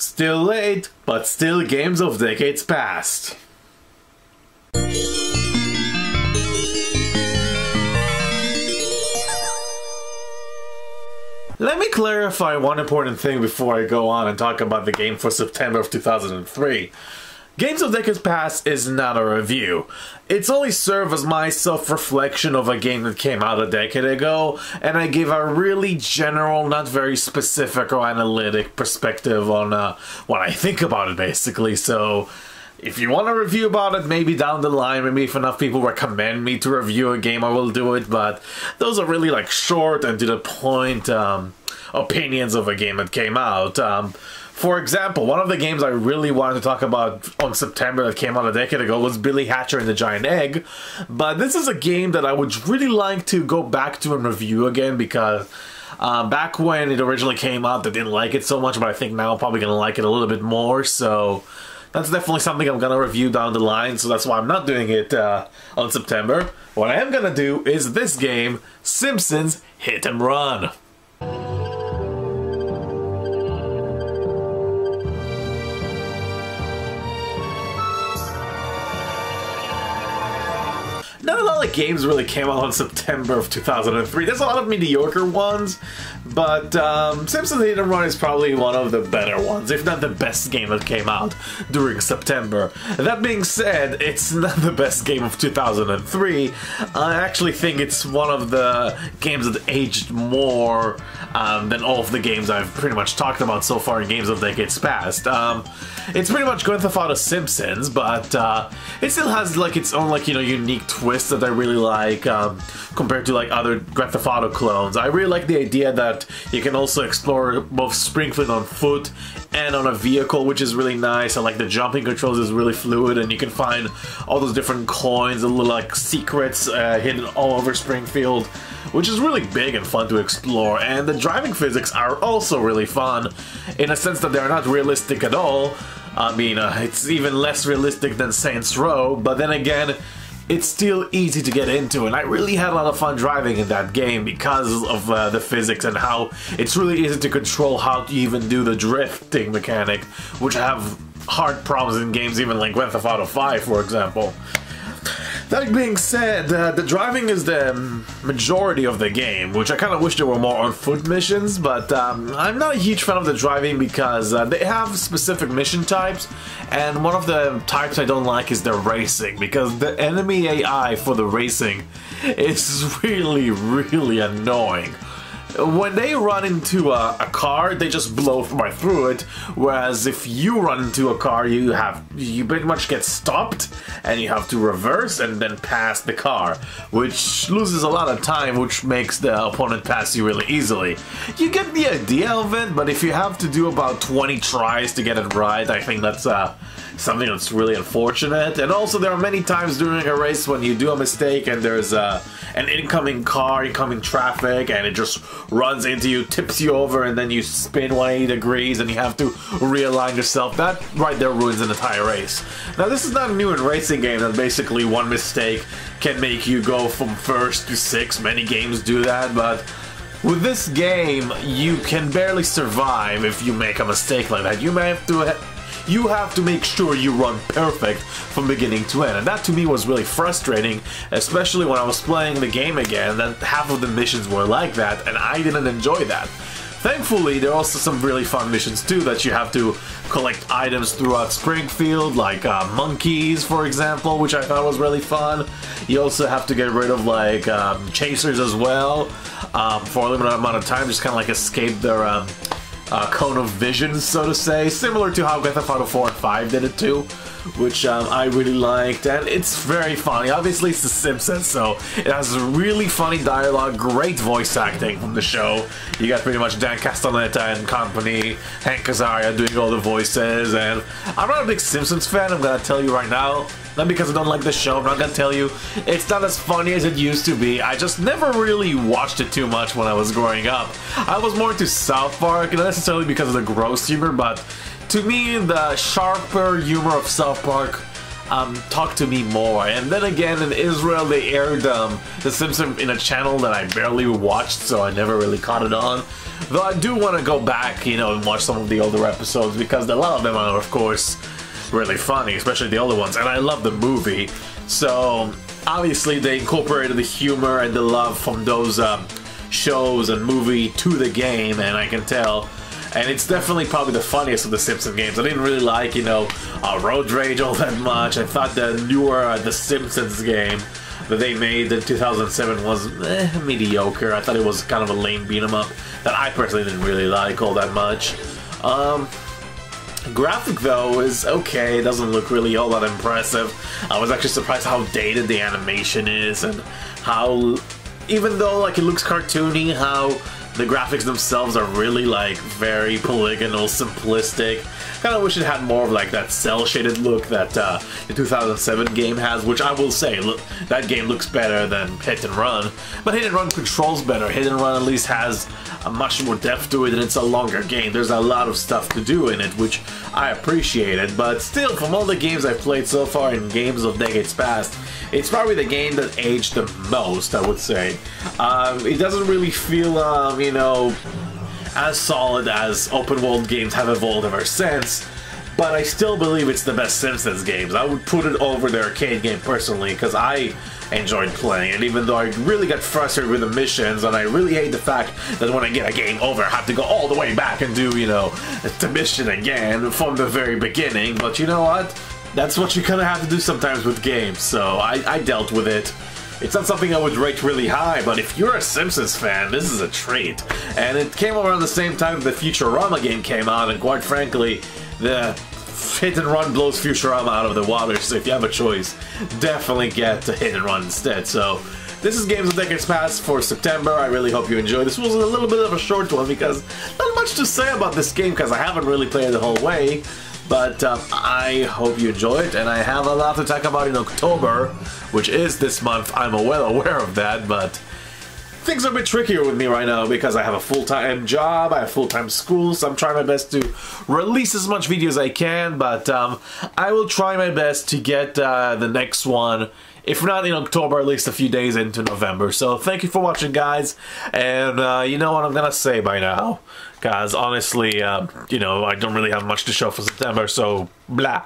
Still late, but still games of decades past. Let me clarify one important thing before I go on and talk about the game for September of 2003. Games of Decades Past is not a review. It's only served as my self-reflection of a game that came out a decade ago, and I give a really general, not very specific or analytic perspective on uh, what I think about it, basically. So, if you want to review about it, maybe down the line, maybe if enough people recommend me to review a game, I will do it. But those are really like short and to the point um, opinions of a game that came out. Um, for example, one of the games I really wanted to talk about on September that came out a decade ago was Billy Hatcher and the Giant Egg. But this is a game that I would really like to go back to and review again because uh, back when it originally came out, I didn't like it so much, but I think now I'm probably going to like it a little bit more. So that's definitely something I'm going to review down the line. So that's why I'm not doing it uh, on September. What I am going to do is this game, Simpsons Hit and Run. Lot of games really came out in September of 2003. There's a lot of mediocre ones, but um, Simpsons Hit and Run is probably one of the better ones, if not the best game that came out during September. That being said, it's not the best game of 2003. I actually think it's one of the games that aged more um, than all of the games I've pretty much talked about so far in games of decades past. Um, it's pretty much Grand Theft Auto Simpsons, but uh, it still has like its own like you know unique twist that I really like um, compared to like other Grand Theft Auto clones. I really like the idea that you can also explore both Springfield on foot and on a vehicle, which is really nice. I like the jumping controls is really fluid, and you can find all those different coins and little like secrets uh, hidden all over Springfield, which is really big and fun to explore. And the driving physics are also really fun, in a sense that they're not realistic at all. I mean, uh, it's even less realistic than Saints Row, but then again, it's still easy to get into and I really had a lot of fun driving in that game because of uh, the physics and how it's really easy to control how to even do the drifting mechanic which I have hard problems in games even like Grand Theft Auto 5 for example. That being said, uh, the driving is the majority of the game, which I kind of wish there were more on foot missions, but um, I'm not a huge fan of the driving because uh, they have specific mission types, and one of the types I don't like is the racing, because the enemy AI for the racing is really, really annoying when they run into a, a, car, they just blow right through it. Whereas if you run into a car, you have you pretty much get stopped, and you have to reverse and then pass the car, which loses a lot of time, which makes the opponent pass you really easily. You get the idea of it, but if you have to do about 20 tries to get it right, I think that's uh, something that's really unfortunate. And also, there are many times during a race when you do a mistake and there's uh, an incoming car, incoming traffic, and it just runs into you, tips you over, and then you spin 180 degrees and you have to realign yourself. That right there ruins an entire race. Now, this is not a new in racing game that basically one mistake can make you go from first to sixth. Many games do that, but with this game, you can barely survive if you make a mistake like that. You may have to you have to make sure you run perfect from beginning to end. And that to me was really frustrating, especially when I was playing the game again, that half of the missions were like that, and I didn't enjoy that. Thankfully, there are also some really fun missions too that you have to collect items throughout Springfield, like uh, monkeys, for example, which I thought was really fun. You also have to get rid of like um, chasers as well um, for a limited amount of time, just kind of like escape their um, uh, cone of vision, so to say, similar to how Auto 4 and 5 did it too, which um, I really liked, and it's very funny. Obviously, it's The Simpsons, so it has really funny dialogue, great voice acting from the show. You got pretty much Dan Castellaneta and company, Hank Azaria doing all the voices, and I'm not a big Simpsons fan, I'm gonna tell you right now. Not because I don't like the show, I'm not gonna tell you. It's not as funny as it used to be. I just never really watched it too much when I was growing up. I was more into South Park, not necessarily because of the gross humor, but to me, the sharper humor of South Park um, to me more. And then again, in Israel, they aired um, The Simpsons in a channel that I barely watched, so I never really caught it on. Though I do want to go back, you know, and watch some of the older episodes because a lot of them are, of course, really funny, especially the older ones. And I love the movie, so obviously they incorporated the humor and the love from those um, shows and movie to the game, and I can tell and it's definitely probably the funniest of the Simpsons games. I didn't really like, you know, uh, Road Rage all that much. I thought the newer uh, The Simpsons game that they made in 2007 was eh, mediocre. I thought it was kind of a lame beat 'em up that I personally didn't really like all that much. Um, graphic though is okay. It doesn't look really all that impressive. I was actually surprised how dated the animation is and how, even though like it looks cartoony, how the graphics themselves are really like very polygonal, simplistic. Kind of wish it had more of like that cel shaded look that uh, the 2007 game has, which I will say, look, that game looks better than Hit and Run. But Hit and Run controls better. Hit and Run at least has a much more depth to it, and it's a longer game. There's a lot of stuff to do in it, which I appreciated. But still, from all the games I've played so far in games of decades past, it's probably the game that aged the most, I would say. Um, it doesn't really feel, um, you know, as solid as open world games have evolved ever since, but I still believe it's the best Simpsons games. I would put it over the arcade game personally because I enjoyed playing it, even though I really got frustrated with the missions, and I really hate the fact that when I get a game over, I have to go all the way back and do, you know, the mission again from the very beginning. But you know what? That's what you kind of have to do sometimes with games, so I, I dealt with it. It's not something I would rate really high, but if you're a Simpsons fan, this is a treat. And it came around the same time the Futurama game came out, and quite frankly, the hit and run blows Futurama out of the water, so if you have a choice, definitely get hit and run instead. So, this is Games of Decades Past for September. I really hope you enjoy. This was a little bit of a short one because not much to say about this game because I haven't really played it the whole way. But um, I hope you enjoy it, and I have a lot to talk about in October, which is this month. I'm well aware of that, but things are a bit trickier with me right now because I have a full-time job, I have full-time school, so I'm trying my best to release as much video as I can, but um, I will try my best to get uh, the next one if not in October, at least a few days into November. So thank you for watching, guys. And uh, you know what I'm gonna say by now, guys. Honestly, uh, you know I don't really have much to show for September, so blah.